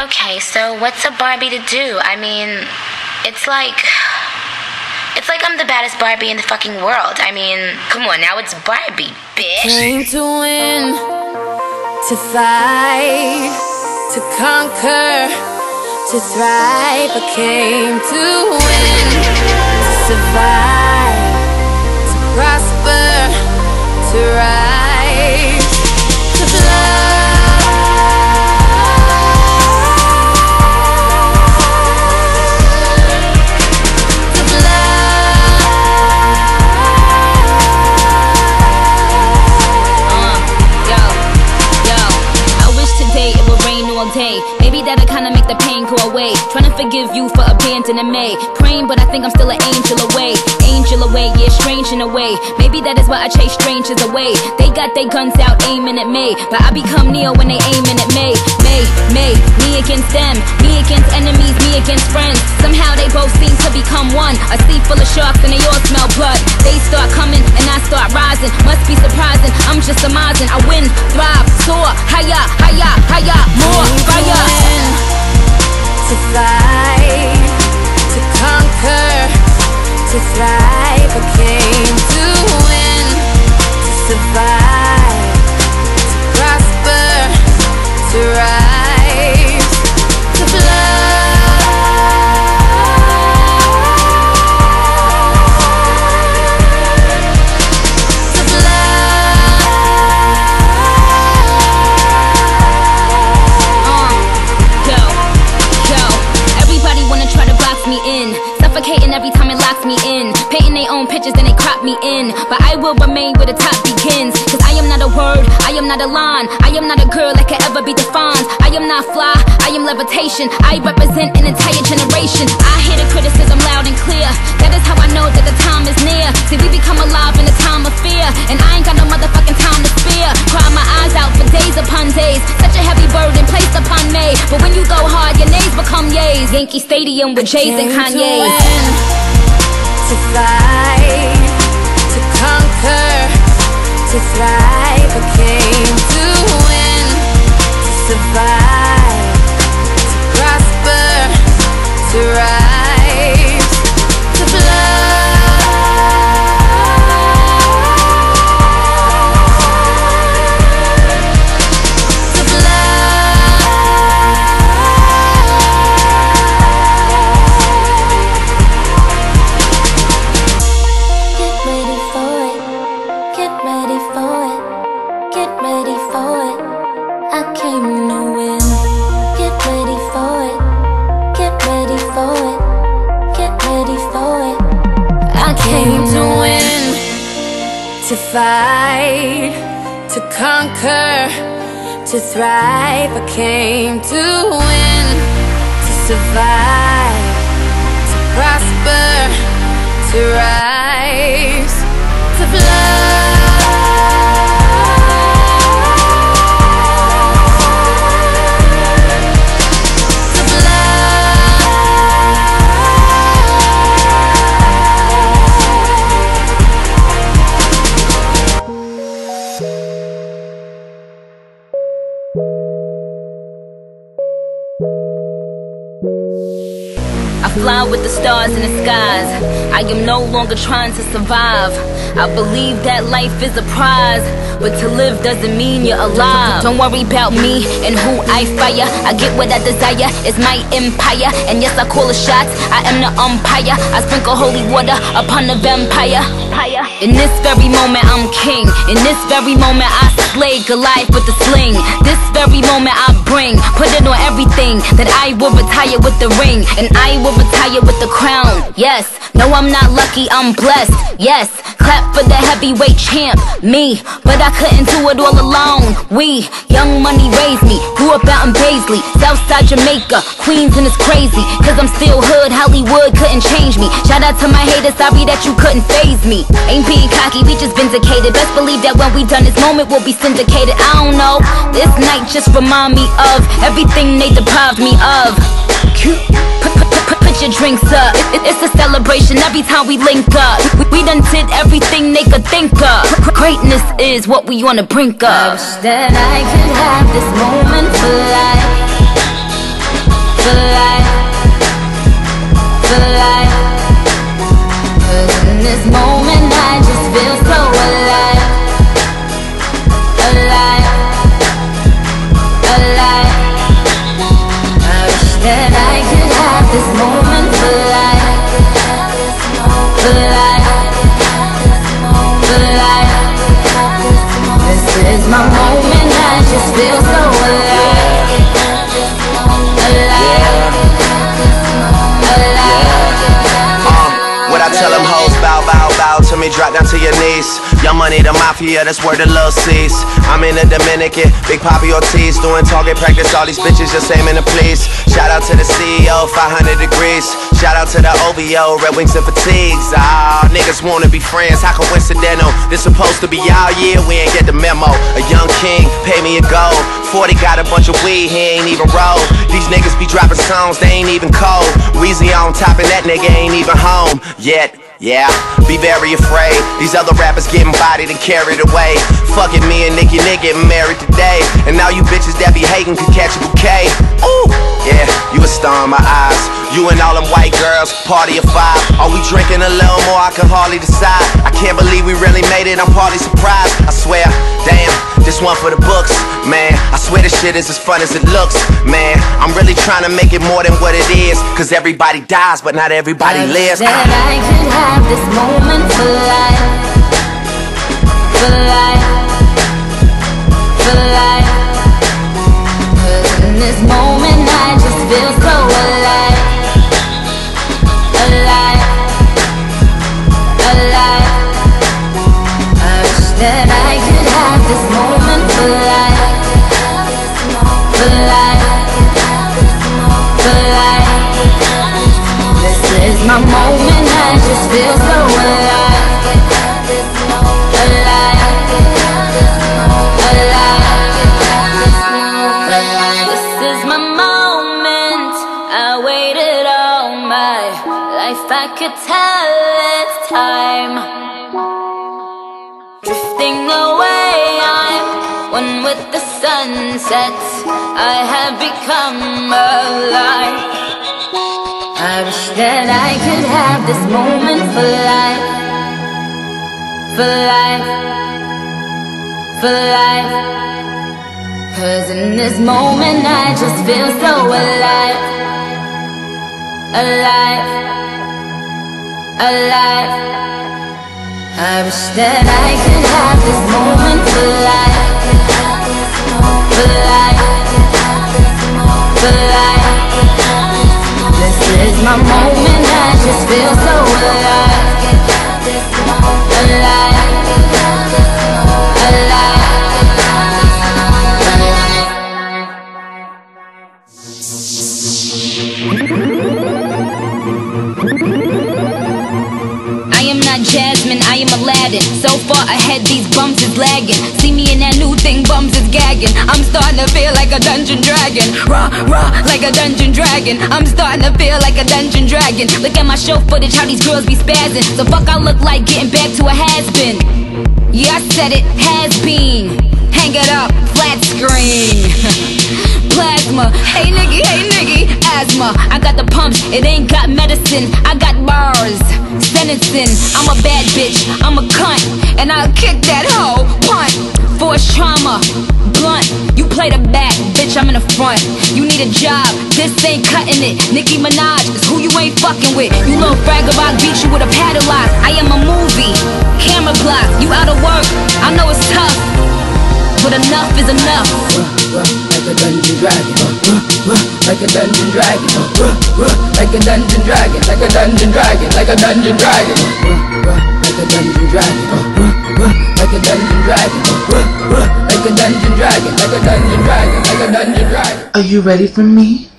Okay, so what's a Barbie to do? I mean, it's like. It's like I'm the baddest Barbie in the fucking world. I mean, come on, now it's Barbie, bitch. Came to win, to fight, to conquer, to thrive. I came to win, to survive, forgive you for abandoning me. Praying, but I think I'm still an angel away. Angel away, yeah, strange in a way. Maybe that is why I chase strangers away. They got their guns out aiming at me. But I become Neo when they aiming at me. Me, me, me against them. Me against enemies, me against friends. Somehow they both seem to become one. A sea full of sharks and they all smell blood. They start coming and I start rising. Must be surprising. I'm just amazing. I win, thrive, soar, higher, higher, higher, thrive. Own pictures, then they crop me in. But I will remain where the top begins. Cause I am not a word, I am not a line. I am not a girl that can ever be defined. I am not fly, I am levitation. I represent an entire generation. I hear the criticism loud and clear. That is how I know that the time is near. See, we become alive in a time of fear. And I ain't got no motherfucking time to spare. Cry my eyes out for days upon days. Such a heavy burden placed upon me. But when you go hard, your names become yays. Yankee Stadium with Jays and Kanye. To fight, to conquer, to thrive. I came to win, to survive, fight, to conquer, to thrive. I came to win, to survive, to prosper, to rise, to fly. With the stars in the skies. I am no longer trying to survive. I believe that life is a prize, but to live doesn't mean you're alive. Don't worry about me and who I fire. I get what I desire, it's my empire. And yes, I call the shots, I am the umpire. I sprinkle holy water upon the vampire. In this very moment, I'm king. In this very moment, I slay Goliath with the sling. This very moment, I bring, put it on everything that I will retire with the ring. And I will retire with the crown. Yes, no, I'm not lucky, I'm blessed. Yes, clap for the heavyweight champ, me. But I couldn't do it all alone. We, young money raised me, grew up out in Baisley, Southside Jamaica, Queens, and it's crazy. Cause I'm still hood, Hollywood couldn't change me. Shout out to my haters, sorry that you couldn't phase me. Ain't being cocky, we just vindicated. Best believe that when we done this moment, we'll be syndicated. I don't know, this night just remind me of everything they deprived me of your drinks up. It's a celebration every time we link up. We done did everything they could think of. Greatness is what we wanna bring up. Wish that I could have this moment for life. For life. For life. Mafia, that's where the love sees. I'm in the Dominican, Big Papi Ortiz, doing target practice. All these bitches just aiming to please. Shout out to the CEO, 500 Degreez. Shout out to the OVO, Red Wings and Fatigues. Ah, niggas wanna be friends, how coincidental. This supposed to be our year, we ain't get the memo. A young king, pay me a gold. 40 got a bunch of weed, he ain't even roll. These niggas be dropping songs, they ain't even cold. Weezy on top, and that nigga ain't even home yet. Yeah, be very afraid. These other rappers getting bodied and carried away. Fucking me and Nicki Nick getting married today. And now you bitches that be hating can catch a bouquet. Ooh, yeah, you a star in my eyes. You and all them white girls, party of five. Are we drinking a little more? I can hardly decide. I can't believe we really made it. I'm partly surprised. I swear, damn, this one for the books, man. I swear this shit is as fun as it looks, man. I'm really trying to make it more than what it is. Cause everybody dies, but not everybody lives. Have this moment for life, for life, for life. 'Cause in this moment I just feel so alive, could tell it's time. Drifting away, I'm one with the sunset. I have become alive. I wish that I could have this moment for life, for life, for life. Cause in this moment I just feel so alive, alive, alive. I wish that I could have this moment for life, for life, for life. This is my moment, I just feel so alive. Aladdin. So far ahead, these bums is lagging. See me in that new thing, bums is gagging. I'm starting to feel like a dungeon dragon. Raw, raw, like a dungeon dragon. I'm starting to feel like a dungeon dragon. Look at my show footage, how these girls be spazzing. So fuck, I look like getting back to a has been. Yeah, I said it, has been. Hang it up, flat screen. Plasma, hey nigga, hey nigga, asthma. I got the pumps, it ain't got medicine. I got bars, sentencing. I'm a bad bitch, I'm a cunt, and I'll kick that hoe. Punt, force trauma, blunt. You play the back, bitch, I'm in the front. You need a job, this ain't cutting it. Nicki Minaj is who you ain't fucking with. You little vagabond, beat you with a paddle lock. I am a movie, camera block. You out of work, I know it's tough, but enough is enough. Like a dungeon dragon, like a dungeon dragon, like a dungeon dragon, like a dungeon dragon, like a dungeon dragon, like a dungeon dragon, like a dungeon dragon, like a dungeon dragon, like a dungeon dragon. Are you ready for me?